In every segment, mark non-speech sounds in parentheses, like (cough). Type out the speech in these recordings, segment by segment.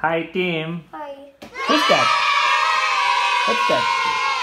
Hi, team. Hi. Who's that? What's that?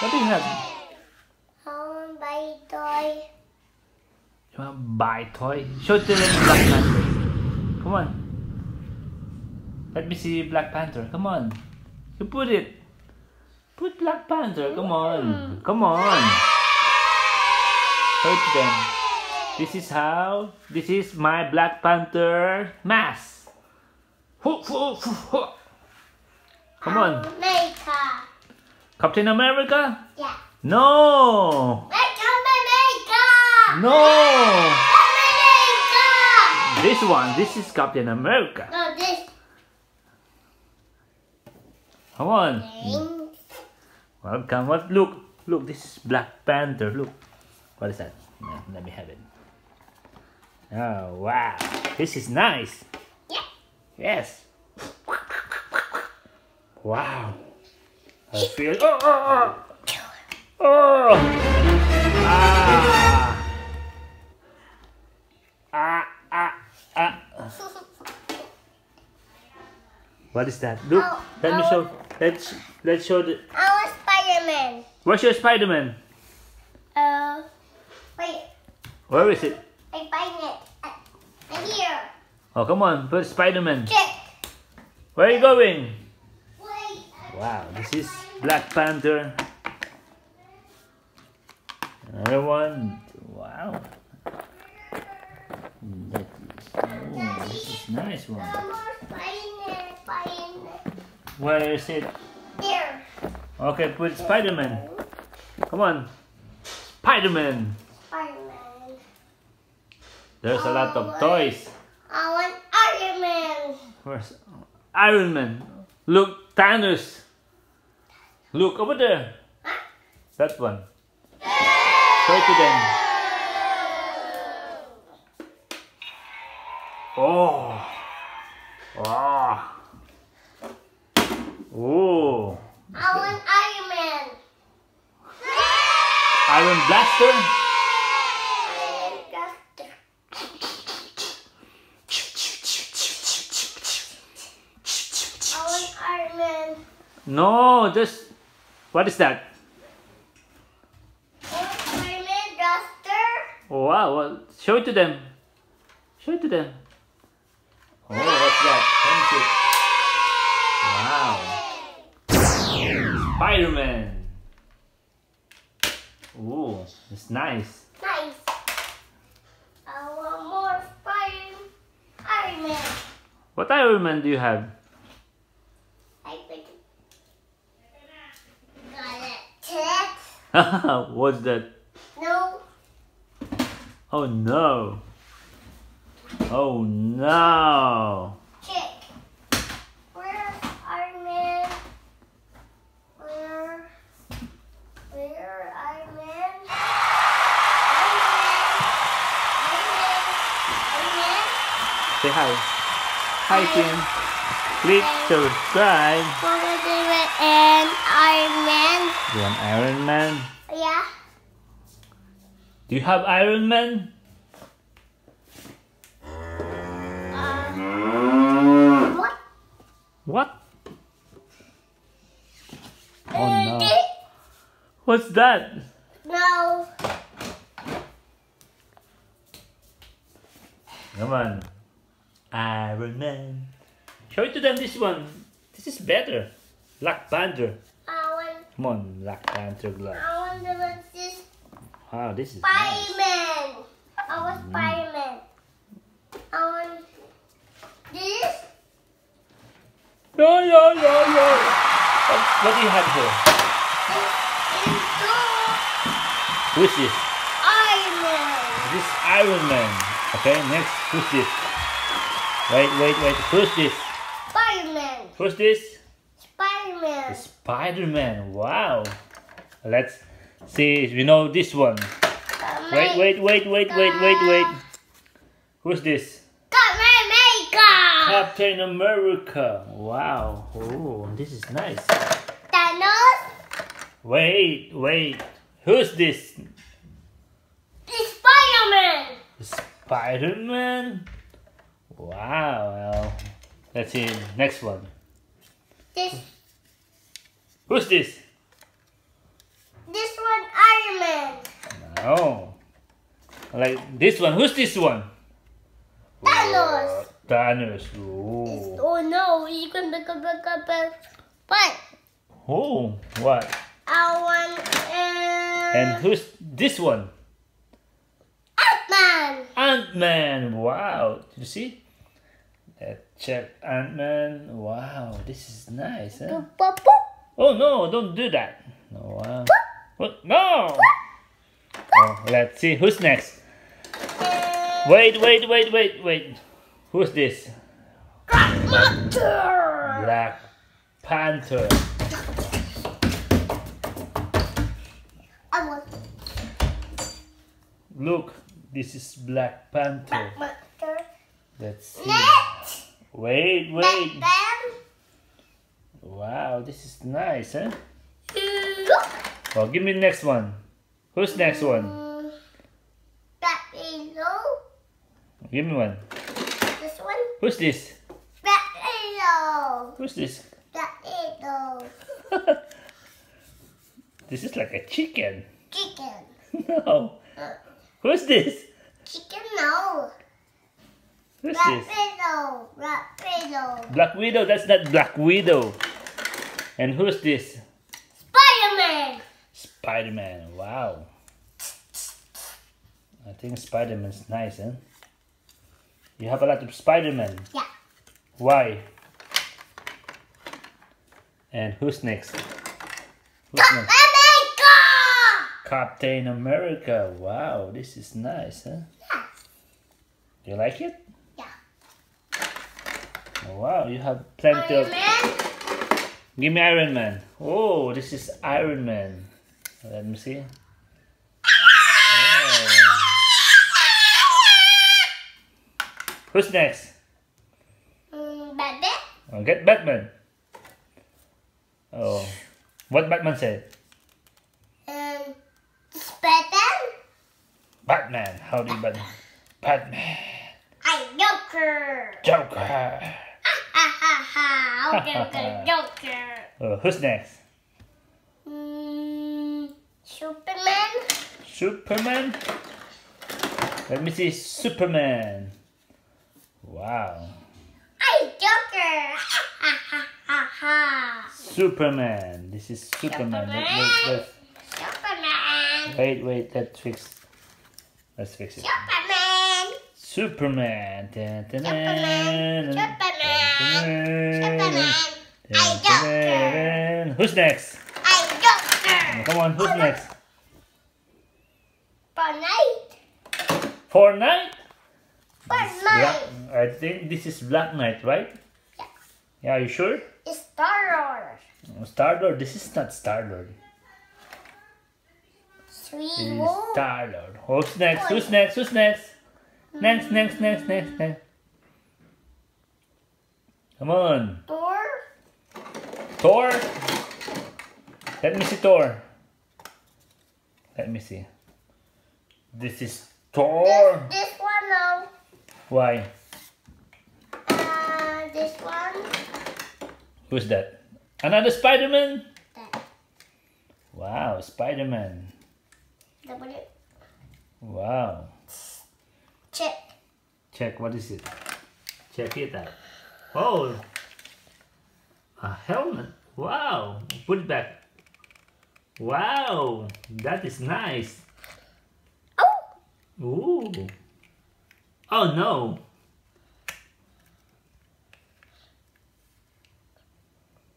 What do you have? I want to buy toy. You want to buy toy? Show to them Black Panther. Come on. Let me see Black Panther. Come on. You put it. Put Black Panther. Come on. Mm. Come on. Show to them. This is how. This is my Black Panther mask. Come on. America. Captain America? Yeah. No. America. No. America. This one. This is Captain America. No, this Come on. thing. Welcome. What? Look. Look. This is Black Panther. Look. What is that? No, let me have it. Oh wow. This is nice. Yeah. Yes. Wow. I feel. Oh. Oh. Oh. oh. Ah. Ah. Ah. Ah. What is that? Look. Oh, Let me oh. show. Let's let's show the. I want Spider-Man. Where's your Spider-Man? Uh, wait. Where is it? I find it. Uh, here. Oh, come on, put Spider-Man. Where are you going? Wait. Wow, this is Black Panther. Another one. Wow. That is, oh, this is nice one. No more Spider-Man. Spider-Man. Where is it? There. Okay, put Spider-Man. Come on. Spider-Man. Spider-Man. There's a lot of toys. I want Iron Man. Where's Iron Man? Look, Thanos. Look over there. That one. Show it to them. Oh. Oh. Oh. I want Iron Man. Iron Blaster. Iron Blaster. I want Iron Man. No, just what is that? I want Iron Oh, wow, well, show it to them. Show it to them. Oh, what's that? Let me. Wow. Spider-Man. Ooh, it's nice. Nice. I want more Spider-Man. What Iron Man do you have? I think. Got it. (laughs) What's that? No. Oh no. Oh no. Check. Where's Iron Man? Where? Where Iron Man? Iron Man? Say hi. Hi, Tim. Click subscribe. Iron Man? And Iron Man? You want Iron Man? Yeah. Do you have Iron Man? Uh, what? What? Oh no. What's that? No. Come on. Iron Man. Show it to them this one. This is better. Black Panther. I want. Come on, Black Panther glove. I want to this Wow, this is nice. Spider-Man. I want mm. Spider-Man. I want this. Yo, yo, yo, yo. What, what do you have here? Who's this? Iron Man. This is Iron Man. Okay, next. Who's this? Wait, wait, wait. Who's this? Spider-Man. Who's this? Spider-Man. Spider-Man. Wow. Let's see if we know this one. Wait, wait, wait, wait, wait, wait, wait. Who's this? Captain America. Captain America. Wow. Oh, this is nice. Thanos. Wait, wait. Who's this? Spider-Man. Spider-Man? Wow. Well, let's see. Next one. This Who's this? this one Iron Man. No. Like this one. Who's this one? Thanos. Thanos. Oh. Oh no, you can make up, big up But Oh, what? I want uh, And who's this one? Ant-Man. Ant-Man. Wow. Did you see? Let's check Ant-Man. Wow, this is nice, huh? Boop, boop, boop. Oh no, don't do that. No, wow. What? No! Oh, let's see. Who's next? Uh, Wait, wait, wait, wait, wait. Who's this? Black Panther. I want Look, this is Black Panther. Black Monster. Let's see. Wait, wait. Batman. Wow, this is nice, huh? Look. Well, give me the next one. Who's next one? Mm, Black Widow. Give me one. This one. Who's this? Black Widow. Who's this? Black (laughs) Widow. this is like a chicken. Chicken. (laughs) No. Who's this? Chicken no. Who's Black this? Widow. Black Widow. Black Widow. That's not Black Widow. And who's this? Spider-Man. Spider-Man. Wow. I think Spider-Man's nice, huh? You have a lot of Spider-Man. Yeah. Why? And who's next? Who's next? America. Captain America. Wow, this is nice, huh? Yeah. You like it? Yeah. Wow, you have plenty Iron of. Man. Give me Iron Man. Oh, this is Iron Man. Let me see. Oh. Who's next? Mm, Batman. Oh, get Batman. Oh, what Batman said? Um, Batman. Batman. How do you Batman? Batman. I Joker. Joker. Okay, Joker. Oh, who's next? Mm, Superman. Superman. Let me see Superman. Wow. I Joker. Ha ha ha ha ha. Superman. This is Superman. Let, let, let's, Superman. wait, wait. Let's fix. Let's fix it. Superman. Superman. Dun, dun, Superman. dun, Superman. Superman. dun, I Joker. dun. Who's next? I Joker. Come on, who's next? Fortnite. Fortnite? Black, Fortnite. I think this is Black Knight, right? Yeah. Yeah, you sure? It's Star Wars. Oh, Star Lord. This is not Star Lord. Three This is more. Star Lord. Who's next? Who's next? Who's next? Next, next, next, next, next. Come on. Thor. Thor. Let me see Thor. Let me see. This is Thor. this one no. Why? Uh, this one. Who's that? Another Spider-Man? That. Wow, Spider-Man. Wow. Check. Check, what is it? Check it out. Oh, a helmet. Wow. Put it back. Wow, that is nice. Oh. Ooh. Oh no.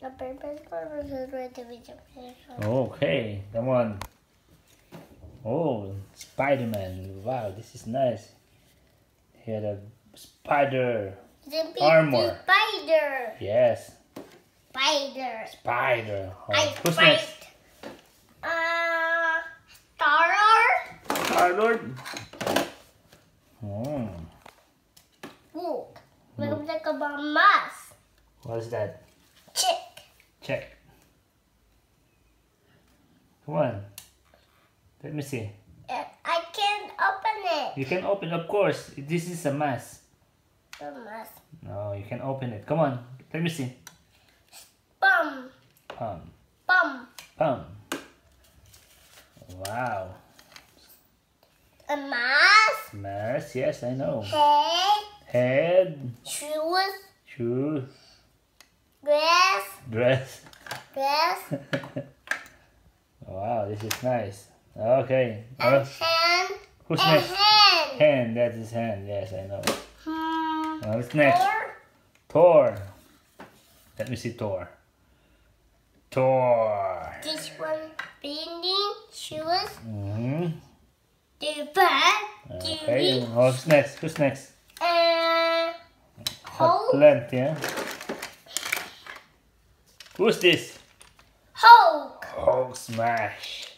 The purpose purpose is where the video is. Okay, come on. Oh, Spider-Man. Wow, this is nice. He had a spider. The Armor. Spider. Yes, Spider. spider. Oh, I who's fight. next? Uh, Star Lord. Star-Lord. Oh, Look. Look like a mask. what is that? Check. Check. Come on. Let me see. Can't open it. You can open, of course. This is a mask. The mask. No, you can open it. Come on. Let me see. Palm. Bum. Palm. Wow. A mouse. Mars, yes, I know. Head. Head, Shoes. shoe, Grass. dress. Grass. (laughs) wow, this is nice. Okay. And Uh, hand. who's And next? hand. Hand, that is hand. Yes, I know. Hmm. Uh, what's next? Thor. Let me see Thor. Thor. This one. Bending. Shoes. Mm-hmm. The bag. Okay. Oh, who's next? Who's next? And hole. Length, yeah. Who's this? Hulk. Hulk smash.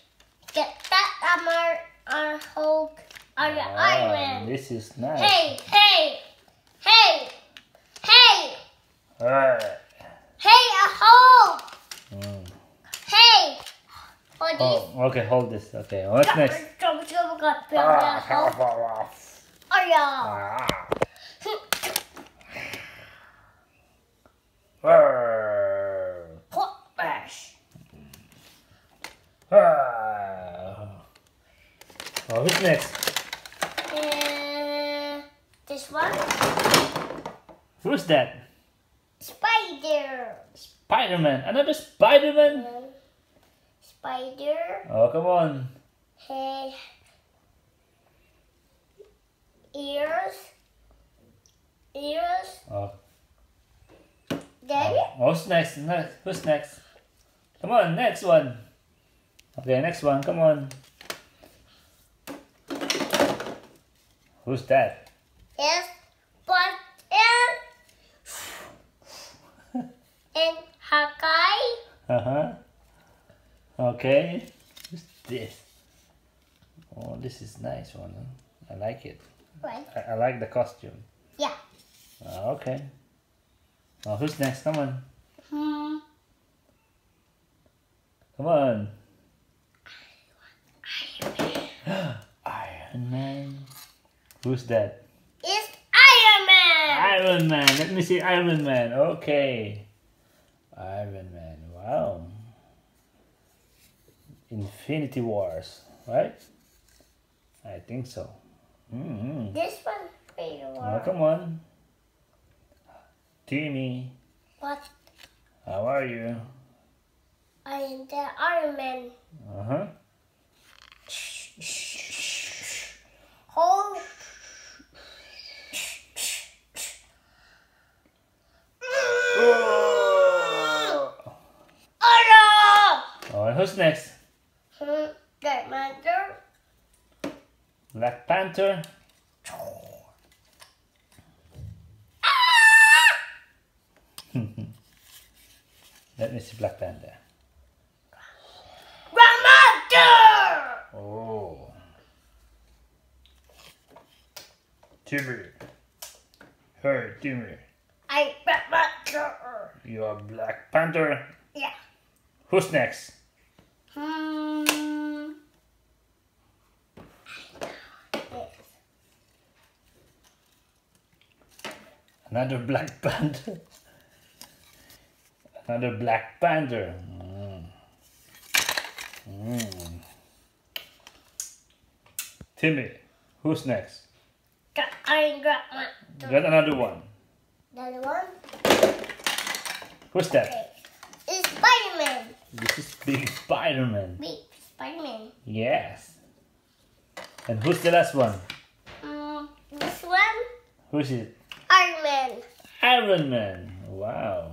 Get that armor on Hulk. On the Ah, Man. this is nice. Hey, hey, hey, hey, Alright. hey, a Hulk. Mm. Hey. This. Oh, okay, hold this. Okay, what's next? Ah. Oh (laughs) yeah. Ah. (laughs) Arr. Splash. Ah. Oh, who's next? And this one. Who's that? Spider. Spider-Man. Another Spider-Man? Spider. Oh, come on. Hey. Ears. Ears. Oh, Daddy. oh, who's next? next? Who's next? Come on, next one. Okay, next one. Come on. Who's that? Yes. But and and Hakai. Uh-huh. Okay. Who's this? Oh, this is nice one. Huh? I like it. Right. I, I like the costume. Yeah. Uh, okay. Oh, who's next? Come on. Hmm. Come on. (gasps) Iron Man. (gasps) Who's that? It's Iron Man. Iron Man. Let me see Iron Man. Okay. Iron Man. Wow. Infinity Wars, right? I think so. Mm-hmm. This one pretty Oh, come on. Timmy, What? how are you? I am the Iron Man. Uh-huh. Hold. Oh Oh, and who's next? That matter. Black Panther. (laughs) Let me see Black Panther. Grandmother. Oh. Timmy. Hey, Timmy. I grandmother. You are Black Panther. Yeah. Who's next? Another Black Panther. Another Black Panther. Mm. Mm. Timmy, who's next? Got Iron grandmother. Got another one. Another one. Who's that? Okay. It's Spider-Man. This is Big Spider-Man. Big Spider-Man. Yes. And who's the last one? Mm, this one. Who's it? Iron Man. Wow.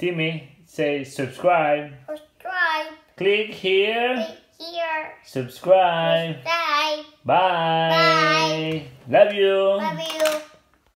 Timmy, say subscribe. Subscribe. Click here. Click here. Subscribe. Subscribe. Bye. Love you. Love you.